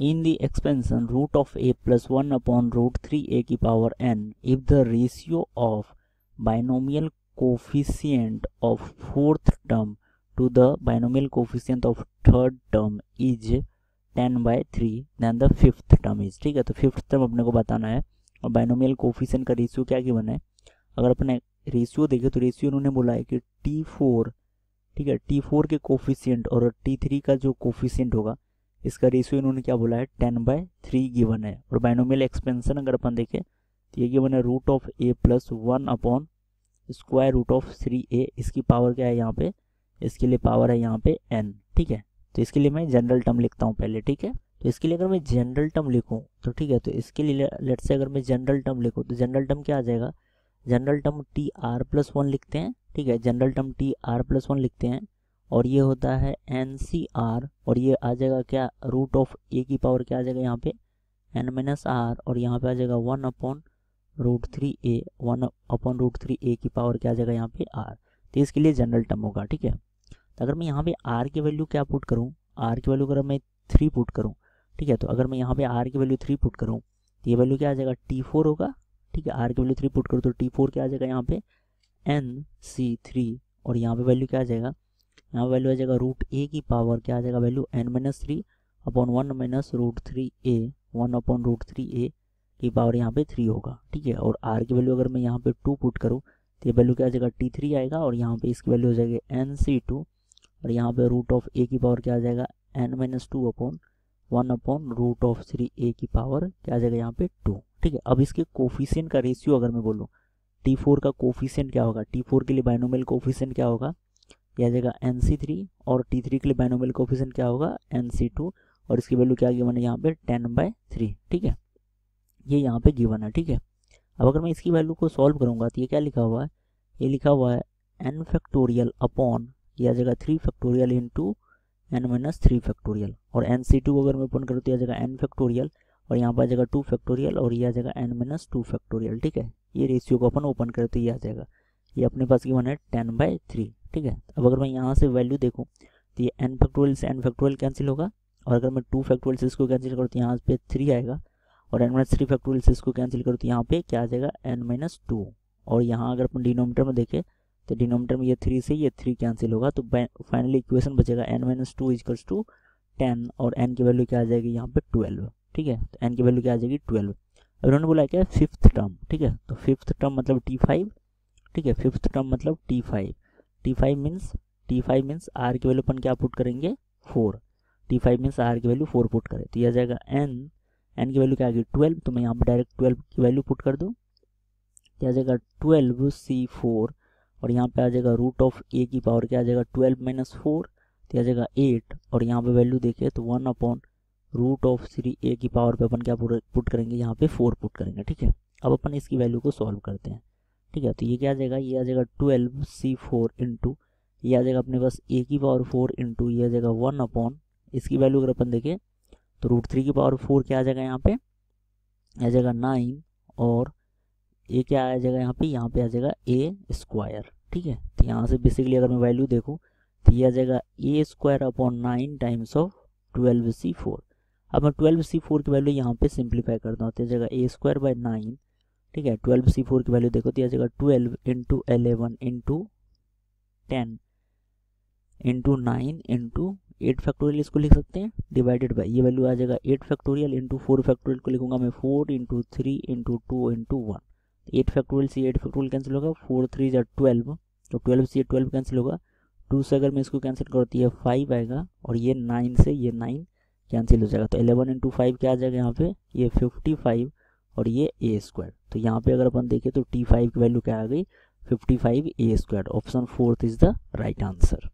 In the expansion root of a plus one upon root three a की power n if the ratio of binomial coefficient of fourth term to the binomial coefficient of third term is ten by three then the fifth term is ठीक है? तो fifth term अपने को बताना है। और binomial coefficient का ratio क्या क्यों बना है? अगर अपने रेशियो देखे तो रेशियो उन्होंने बोला है कि टी फोर ठीक है? टी फोर के कोफिशियंट और टी थ्री का जो कोफिशियंट होगा इसका रेशियो इन्होंने क्या बोला है? टेन बाय थ्री गिवन है। और बाइनोमियल एक्सपेंशन अगर अपन देखें तो ये गिवन है root of a plus one upon square root of three a इसकी पावर क्या है यहाँ पे? इसके लिए पावर है यहाँ पे एन ठीक है? तो इसके लिए मैं जनरल टर्म लिखता हूँ पहले, ठीक है? तो इसके लिए अगर मैं जनरल टर्म लिखूँ तो ठीक है तो इसके लिए लेट से अगर मैं जनरल टर्म लिखूँ तो जनरल टर्म क्या आ जाएगा? General term T R plus one लिखते हैं, ठीक है? General term T R plus one लिखते हैं। और ये होता है एन सी आर और ये आ जाएगा क्या? रूट ऑफ़ ए की पावर क्या आ जाएगा यहाँ पे? एन माइनस आर और यहाँ पे आ जाएगा one upon root three a one upon root three a की पावर क्या आ जाएगा यहाँ पे? आर तो इसके लिए जनरल टर्म होगा, ठीक है? तो अगर मैं यहाँ पे आर की वैल्यू क्या पुट करूँ? आर की वैल्यू अगर मैं थ्री पुट करूँ, ठीक है? तो अगर मैं यहाँ पे आर की वैल्यू थ्री पुट करूँ तो ये वैल्यू क्या आ जाएगा? टी फोर होगा, ठीक है? आर की वैल्यू थ्री पुट करूँ तो टी फोर क्या आ जाएगा यहाँ पे? एन सी थ्री और यहाँ पे वैल्यू क्या आ जाएगा? यहाँ वैल्यू आ जाएगा रूट ए की पावर क्या आ जाएगा value n minus three upon one minus root three a one upon root three a की पावर यहाँ पे थ्री होगा, ठीक है? और आर की वैल्यू अगर मैं यहाँ पे टू पुट करूँ तो ये वैल्यू क्या आ जाएगा टी थ्री आएगा और यहाँ पे इसकी वैल्यू हो जाएगी एन सी टू और यहाँ पे रूट ऑफ़ ए की पावर क्या आ जाएगा n minus two upon one upon root of three a की पावर क्या आ जाएगा यहाँ पे टू ठीक है? अब इसके कोफिशियंट का रेशियो अगर मैं बोलूँ टी फोर का कोफिशियंट क्या होगा? टी फोर के लिए बाइनोमियल कोफिशियंट क्या होगा? यह आ जाएगा एन सी थ्री और टी थ्री के लिए बाइनोमियल कोफिशियंट क्या होगा? एन सी टू और इसकी वैल्यू क्या गिवन है यहाँ पे टेन बाय थ्री ठीक है? ये यह यहाँ पे गिवन है, ठीक है? अब अगर मैं इसकी वैल्यू को सॉल्व करूँगा तो ये क्या लिखा हुआ है? ये लिखा हुआ है एन फैक्टोरियल अपॉन ये आ जाएगा three factorial into n minus minus three factorial और एन सी टू अगर मैं ओपन करूँ तो आ जाएगा एन फैक्टोरियल और यहाँ पर आ जाएगा टू फैक्टोरियल और ये आ जाएगा एन माइनस टू फैक्टोरियल ठीक है? ये रेशियो को अपन ओपन करें तो ये आ जाएगा। ये अपने पास गिवन है टेन बाई थ्री ठीक है? अब अगर मैं यहाँ से वैल्यू देखूँ तो ये एन फैक्टोरियल से एन फैक्टोरियल कैंसिल होगा। और अगर मैं टू फैक्टोरियल से इसको कैंसिल करूँ तो यहाँ पे थ्री आएगा। और एन माइनस थ्री फैक्टोरियल से इसको कैंसिल करूँ तो यहाँ पे क्या आ जाएगा? एन माइनस टू और यहाँ अगर अपन डिनोमीटर में देखें तो डिनोमीटर में ये थ्री से ये थ्री कैंसिल होगा तो फाइनली इक्वेशन बचेगा n minus two equals to ten और एन की वैल्यू क्या आ जाएगी? यहाँ पे ट्वेल्व ठीक है? तो एन की वैल्यू क्या आ जाएगी? ट्वेल्व अब उन्होंने बोला क्या? फिफ्थ टर्म ठीक है? तो फिफ्थ टर्म मतलब टी फाइव ठीक है? फिफ्थ टर्म मतलब T five T five means T five means R की वैल्यू अपन क्या पुट करेंगे? Four T five means R की वैल्यू फोर पुट करें. तो यह जाएगा एन एन की वैल्यू क्या आ गई? ट्वेल्व तो मैं यहाँ पर डायरेक्ट ट्वेल्व की वैल्यू पुट कर दूँ। क्या आ जाएगा ट्वेल्व सी फोर और यहाँ पे आ जाएगा रूट ऑफ़ ए की पावर क्या आ जाएगा? ट्वेल्व माइनस फोर तो आ जाएगा एट और यहाँ पे वैल्यू देखे तो one upon root of three a की पावर पे अपन क्या पुट करेंगे? यहाँ पे फोर पुट करेंगे, ठीक है? अब अपन इसकी वैल्यू को सॉल्व करते हैं। ठीक है तो ये क्या आ जाएगा? ये आ जाएगा ट्वेल्व सी फोर इंटू ये आ जाएगा अपने पास ए की पावर फोर इंटू ये आ जाएगा वन अपॉन इसकी वैल्यू अगर अपन देखें तो रूट थ्री की पावर फोर क्या आ जाएगा यहाँ पे? आ जाएगा नाइन और ए क्या आ जाएगा यहाँ पे? यहाँ पे आ जाएगा ए स्क्वायर ठीक है? तो यहाँ से बेसिकली अगर मैं वैल्यू देखूँ तो ये आ जाएगा a square upon nine times of twelve C four अब मैं ट्वेल्व सी फोर की वैल्यू यहाँ पे सिंप्लीफाई करता हूँ तो जगह ए स्क्वायर बाई नाइन ठीक है? ट्वेल्व सी फोर की वैल्यू देखो तो यह जगह twelve into eleven into ten into nine into eight factorial इसको लिख सकते हैं? डिवाइडेड बाई ये वैल्यू आ जाएगा eight factorial into four factorial को लिखूँगा मैं four into three into two into one eight factorial से एट फैक्टोरियल कैंसिल होगा फोर थ्री या ट्वेल्व तो ट्वेल्व से ट्वेल्व कैंसिल होगा। टू से अगर मैं इसको कैंसिल करती है फाइव आएगा और ये नाइन से ये नाइन कैंसिल हो जाएगा। तो एलेवन इंटू फाइव क्या आ जाएगा यहाँ पे? ये फिफ्टी फाइव और ये ए स्क्वायर तो यहाँ पे अगर अपन देखें तो टी फाइव की वैल्यू क्या आ गई? Fifty five a square option fourth is the right answer